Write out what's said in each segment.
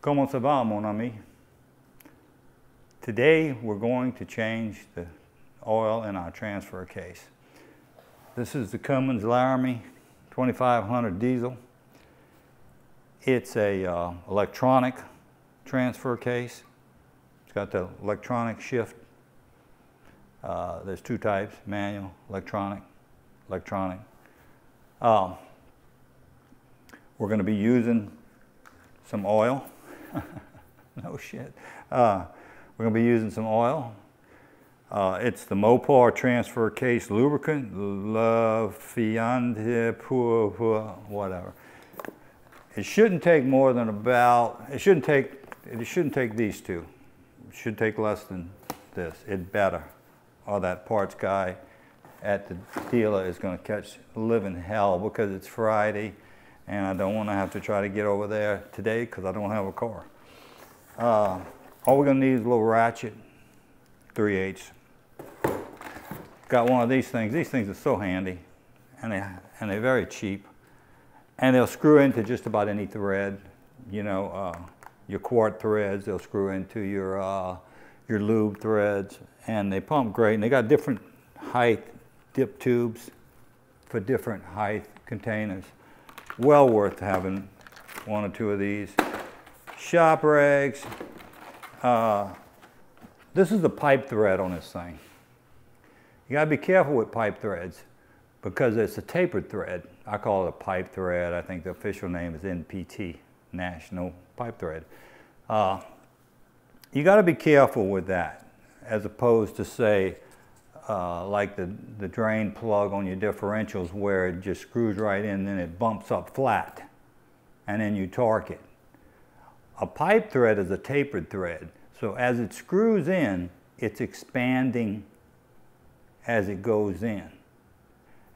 Comment ça va, mon ami? Today we're going to change the oil in our transfer case. This is the Cummins Laramie 2500 diesel. It's a uh, electronic transfer case. It's got the electronic shift. Uh, there's two types, manual, electronic, electronic. Um, we're going to be using some oil. no shit. Uh, we're going to be using some oil. Uh, it's the Mopar Transfer Case Lubricant, La Fiande pour, whatever. It shouldn't take more than about, it shouldn't take, it shouldn't take these two. It should take less than this. It better. Or that parts guy at the dealer is going to catch living hell because it's Friday and I don't want to have to try to get over there today because I don't have a car. Uh, all we're going to need is a little ratchet, 3 eighths. Got one of these things. These things are so handy and, they, and they're very cheap. And they'll screw into just about any thread. You know, uh, your quart threads, they'll screw into your, uh, your lube threads. And they pump great. And they got different height dip tubes for different height containers. Well worth having one or two of these. Shop rags. Uh, this is the pipe thread on this thing. You gotta be careful with pipe threads because it's a tapered thread. I call it a pipe thread. I think the official name is NPT, National Pipe Thread. Uh, you got to be careful with that as opposed to say uh, like the, the drain plug on your differentials where it just screws right in then it bumps up flat and then you torque it. A pipe thread is a tapered thread. So as it screws in, it's expanding as it goes in.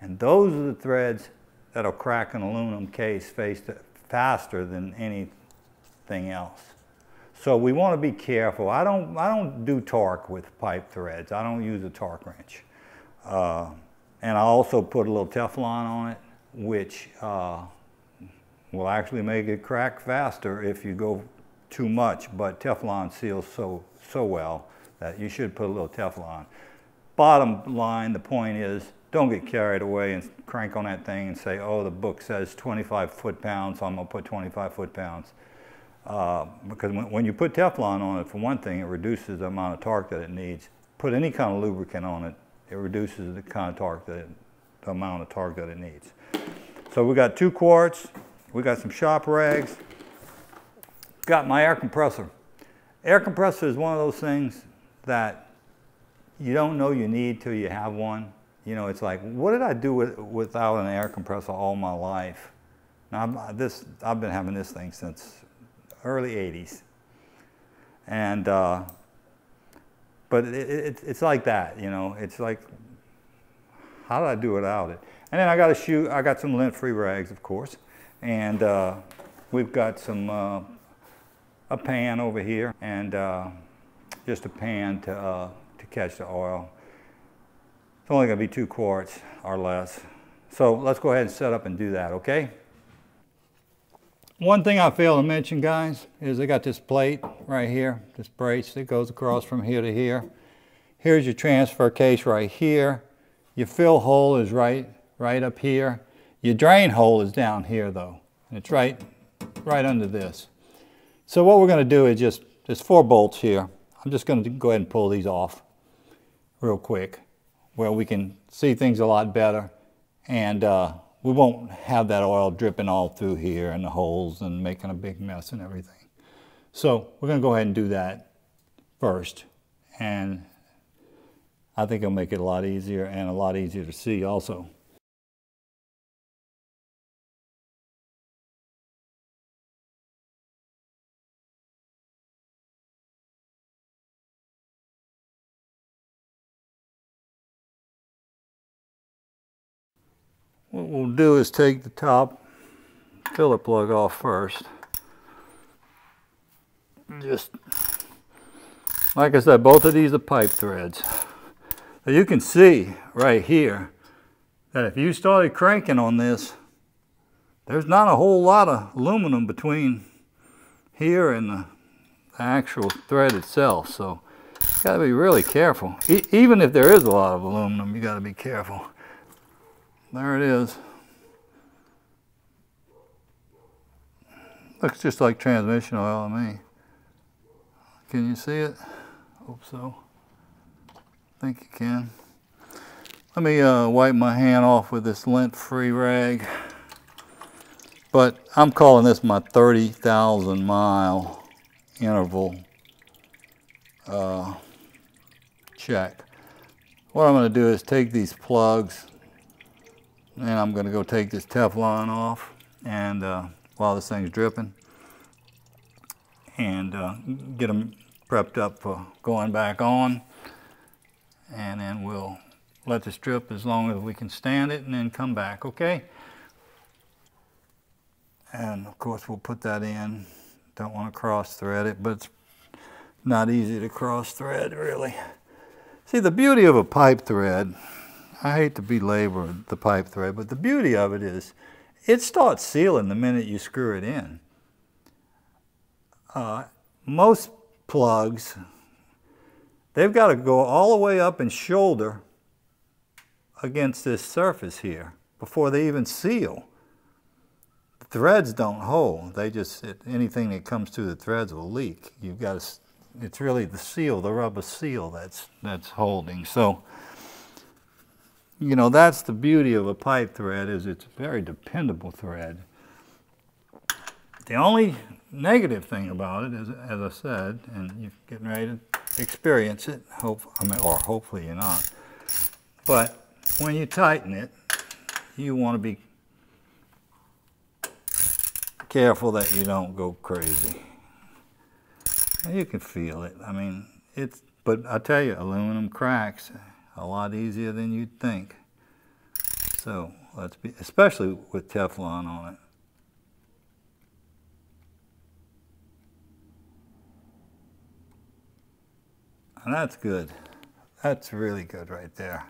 And those are the threads that'll crack an aluminum case faster than anything else. So we want to be careful. I don't, I don't do torque with pipe threads. I don't use a torque wrench. Uh, and I also put a little Teflon on it, which uh, will actually make it crack faster if you go too much, but Teflon seals so, so well that you should put a little Teflon. Bottom line, the point is, don't get carried away and crank on that thing and say, oh, the book says 25 foot-pounds, so I'm going to put 25 foot-pounds. Uh, because when, when, you put Teflon on it, for one thing, it reduces the amount of torque that it needs. Put any kind of lubricant on it, it reduces the kind of torque that it, the amount of torque that it needs. So we got two quarts, we got some shop rags, got my air compressor. Air compressor is one of those things that you don't know you need till you have one. You know, it's like, what did I do with, without an air compressor all my life? Now, this, I've been having this thing since early 80s. And, uh, but it, it, it's like that, you know, it's like, how did I do without it? And then I got a shoe, I got some lint-free rags, of course. And uh, we've got some, uh, a pan over here and uh, just a pan to, uh, to catch the oil. It's only gonna be two quarts or less. So let's go ahead and set up and do that, okay? One thing I failed to mention, guys, is I got this plate right here, this brace that goes across from here to here. Here's your transfer case right here. Your fill hole is right, right up here. Your drain hole is down here though. It's right, right under this. So what we're gonna do is just, there's four bolts here. I'm just gonna go ahead and pull these off real quick where we can see things a lot better and uh, we won't have that oil dripping all through here and the holes and making a big mess and everything. So we're going to go ahead and do that first and I think it'll make it a lot easier and a lot easier to see also. What we'll do is take the top filler plug off first. Just, like I said, both of these are pipe threads. You can see right here that if you started cranking on this, there's not a whole lot of aluminum between here and the, actual thread itself. So you got to be really careful. E even if there is a lot of aluminum, you got to be careful. There it is. Looks just like transmission oil to me. Can you see it? Hope so. think you can. Let me uh, wipe my hand off with this lint-free rag. But I'm calling this my 30,000 mile interval uh, check. What I'm going to do is take these plugs and I'm going to go take this Teflon off and uh, while this thing's dripping and uh, get them prepped up for going back on and then we'll let this drip as long as we can stand it and then come back, okay? And of course we'll put that in. Don't want to cross thread it, but it's not easy to cross thread really. See the beauty of a pipe thread, I hate to belabor the pipe thread, but the beauty of it is it starts sealing the minute you screw it in. Uh, most plugs, they've got to go all the way up and shoulder against this surface here before they even seal. The threads don't hold. They just, anything that comes through the threads will leak. You've got to, it's really the seal, the rubber seal that's, that's holding. So, you know, that's the beauty of a pipe thread is it's a very dependable thread. The only negative thing about it is, as I said, and you're getting ready to experience it, hope, I mean, or hopefully you're not, but when you tighten it, you want to be careful that you don't go crazy. You can feel it. I mean, it's, but I tell you, aluminum cracks a lot easier than you'd think. So let's be, especially with Teflon on it. And that's good. That's really good right there.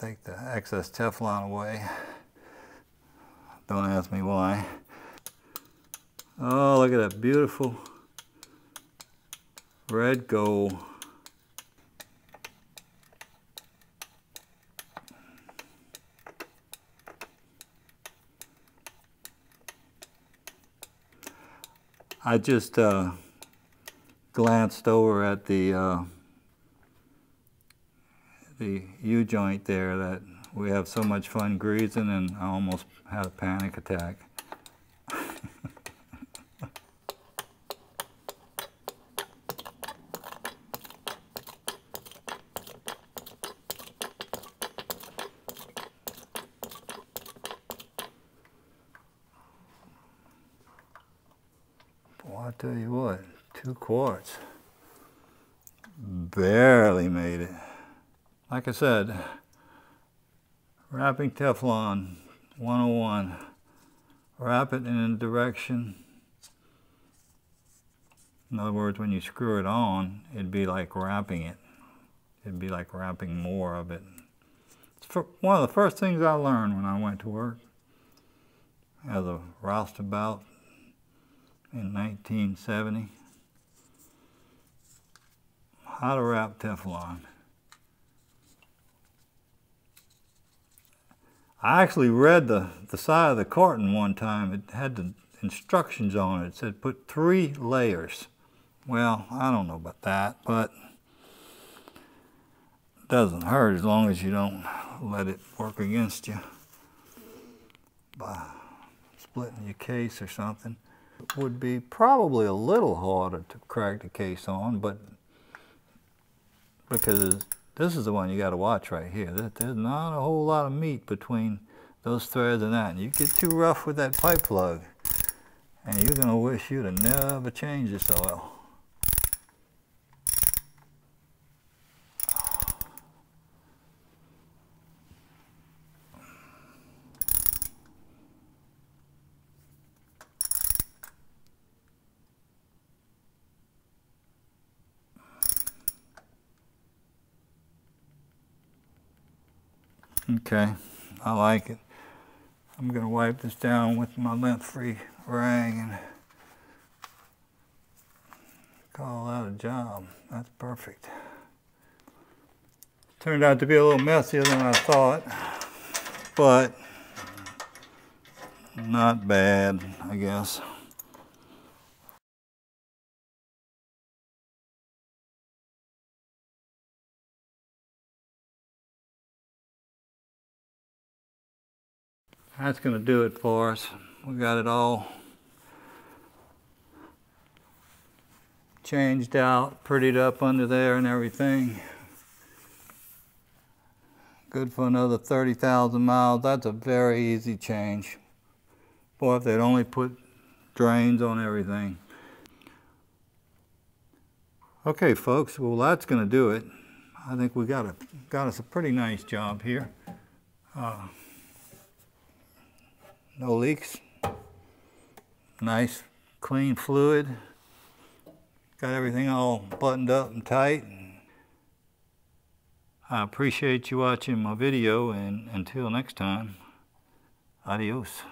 Take the excess Teflon away. Don't ask me why. Oh, look at that beautiful red gold. I just uh, glanced over at the uh, the U-joint there that we have so much fun greasing and I almost had a panic attack. Well, I tell you what, two quarts. Barely made it. Like I said, wrapping Teflon 101. Wrap it in a direction. In other words, when you screw it on, it'd be like wrapping it. It'd be like wrapping more of it. It's one of the first things I learned when I went to work as a roustabout in 1970. How to wrap Teflon. I actually read the, the side of the carton one time. It had the instructions on it. It said put three layers. Well, I don't know about that, but it doesn't hurt as long as you don't let it work against you by splitting your case or something would be probably a little harder to crack the case on, but because this is the one you got to watch right here. There's not a whole lot of meat between those threads and that. And you get too rough with that pipe plug, and you're going to wish you'd have never changed this oil. Okay, I like it. I'm going to wipe this down with my lint-free rag and Call that a job. That's perfect. Turned out to be a little messier than I thought, but not bad, I guess. That's going to do it for us. We got it all changed out, prettied up under there and everything. Good for another 30,000 miles. That's a very easy change. Boy, if they'd only put drains on everything. Okay, folks, well, that's going to do it. I think we got, a, got us a pretty nice job here. Uh, no leaks. Nice, clean fluid. Got everything all buttoned up and tight. I appreciate you watching my video and until next time, adios.